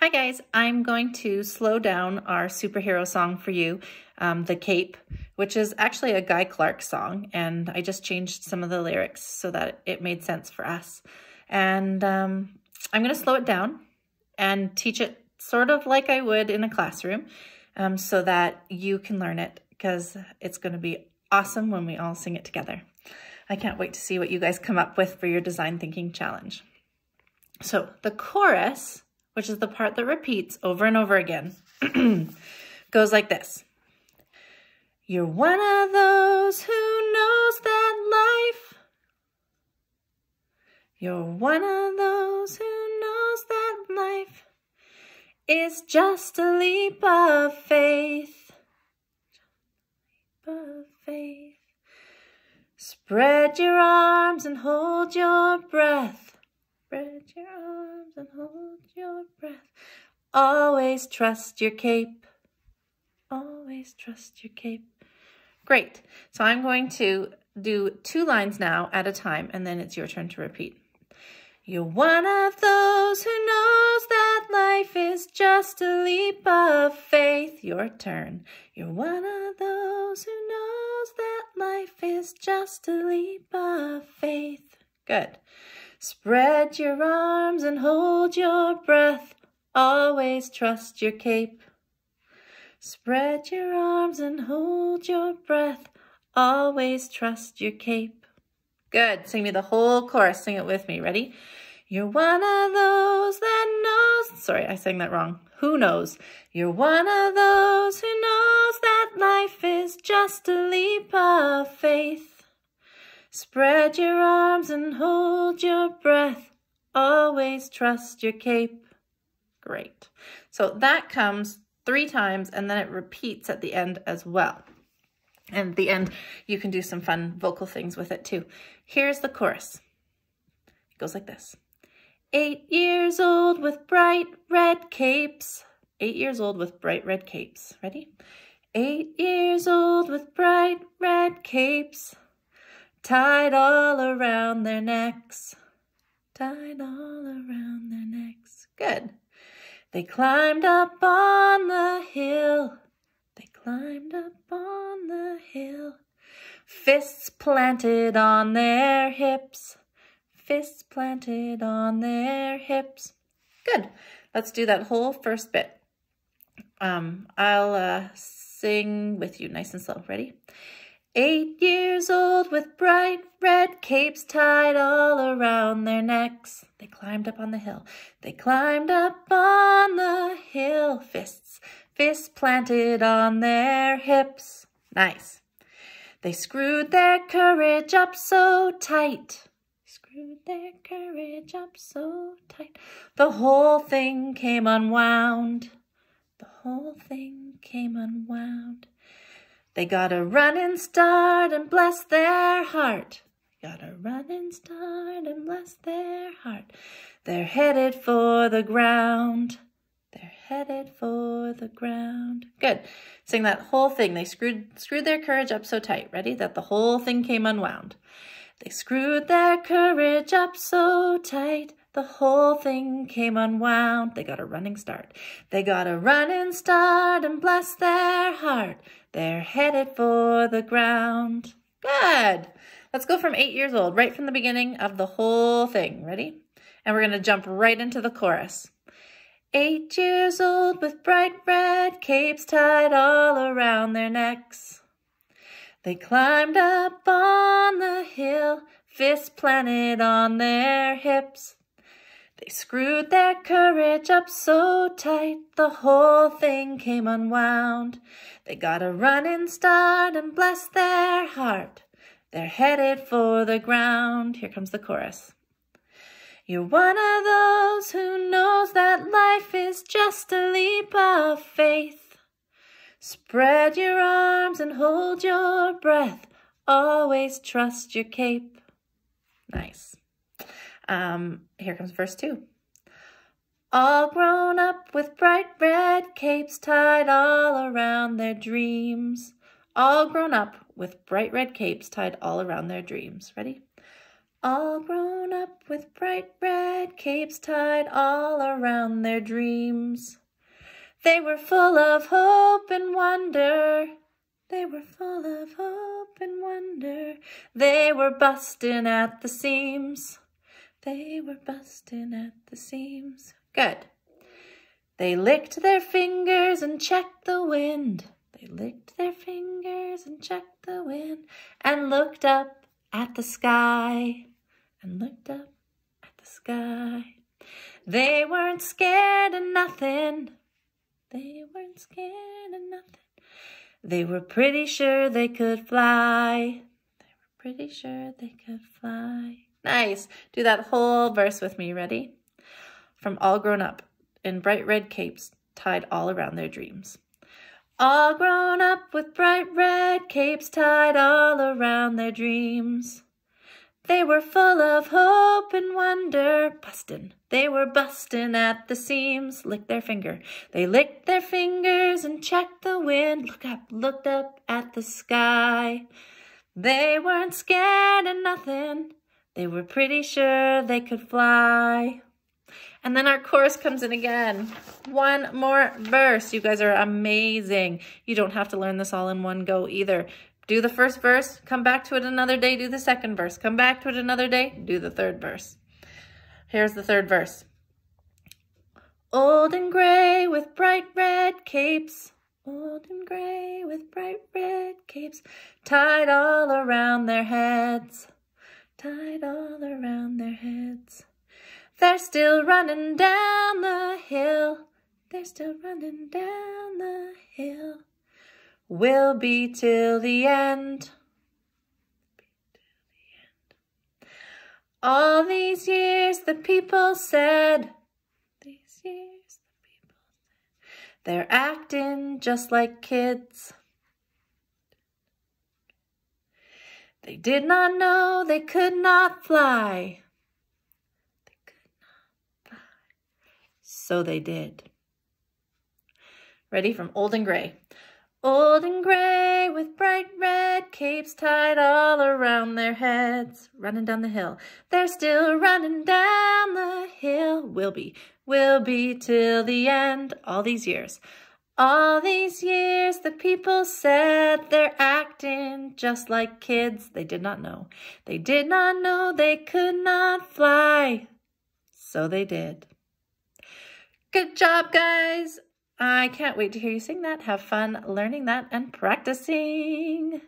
Hi guys, I'm going to slow down our superhero song for you, um, The Cape, which is actually a Guy Clark song, and I just changed some of the lyrics so that it made sense for us. And um, I'm going to slow it down and teach it sort of like I would in a classroom um, so that you can learn it because it's going to be awesome when we all sing it together. I can't wait to see what you guys come up with for your design thinking challenge. So the chorus which is the part that repeats over and over again, goes like this. You're one of those who knows that life. You're one of those who knows that life is just a leap of faith. Leap of faith. Spread your arms and hold your breath. Spread your arms and hold your breath. Always trust your cape. Always trust your cape. Great. So I'm going to do two lines now at a time, and then it's your turn to repeat. You're one of those who knows that life is just a leap of faith. Your turn. You're one of those who knows that life is just a leap of faith. Good. Spread your arms and hold your breath. Always trust your cape. Spread your arms and hold your breath. Always trust your cape. Good. Sing me the whole chorus. Sing it with me. Ready? You're one of those that knows. Sorry, I sang that wrong. Who knows? You're one of those who knows that life is just a leap of faith. Spread your arms and hold your breath. Always trust your cape. Great. So that comes three times and then it repeats at the end as well. And at the end, you can do some fun vocal things with it too. Here's the chorus. It goes like this. Eight years old with bright red capes. Eight years old with bright red capes. Ready? Eight years old with bright red capes tied all around their necks, tied all around their necks. Good. They climbed up on the hill, they climbed up on the hill. Fists planted on their hips, fists planted on their hips. Good. Let's do that whole first bit. Um, I'll uh, sing with you nice and slow. Ready? Eight years old with bright red capes tied all around their necks. They climbed up on the hill. They climbed up on the hill. Fists, fists planted on their hips. Nice. They screwed their courage up so tight. Screwed their courage up so tight. The whole thing came unwound. The whole thing came unwound. They got a running start and bless their heart. Got a running start and bless their heart. They're headed for the ground. They're headed for the ground. Good. Sing that whole thing. They screwed, screwed their courage up so tight. Ready? That the whole thing came unwound. They screwed their courage up so tight. The whole thing came unwound. They got a running start. They got a running start and bless their heart. They're headed for the ground. Good. Let's go from eight years old, right from the beginning of the whole thing. Ready? And we're going to jump right into the chorus. Eight years old with bright red capes tied all around their necks. They climbed up on the hill, fists planted on their hips. They screwed their courage up so tight, the whole thing came unwound. They got a running start and bless their heart. They're headed for the ground. Here comes the chorus. You're one of those who knows that life is just a leap of faith. Spread your arms and hold your breath. Always trust your cape. Nice. Um, here comes verse 2. All grown up with bright red capes tied all around their dreams. All grown up with bright red capes tied all around their dreams. Ready? all grown up with bright red capes tied all around their dreams. They were full of hope and wonder. They were full of hope and wonder. They were busting at the seams. They were busting at the seams. Good. They licked their fingers and checked the wind. They licked their fingers and checked the wind and looked up at the sky and looked up at the sky. They weren't scared of nothing. They weren't scared of nothing. They were pretty sure they could fly. They were pretty sure they could fly. Nice. Do that whole verse with me. Ready? From all grown up in bright red capes tied all around their dreams. All grown up with bright red capes tied all around their dreams. They were full of hope and wonder, bustin'. They were bustin' at the seams, licked their finger. They licked their fingers and checked the wind, look up, looked up at the sky. They weren't scared of nothing. They were pretty sure they could fly. And then our chorus comes in again. One more verse. You guys are amazing. You don't have to learn this all in one go either. Do the first verse, come back to it another day, do the second verse. Come back to it another day, do the third verse. Here's the third verse. Old and gray with bright red capes, old and gray with bright red capes, tied all around their heads, tied all around their heads. They're still running down the hill, they're still running down the hill We'll be till the end. All these years the people said, these years the people said, they're acting just like kids. They did not know they could not fly. They could not fly. So they did. Ready from Old and Gray. Old and gray with bright red capes tied all around their heads, running down the hill. They're still running down the hill. Will be, will be till the end. All these years. All these years the people said they're acting just like kids. They did not know. They did not know they could not fly. So they did. Good job, guys. I can't wait to hear you sing that. Have fun learning that and practicing.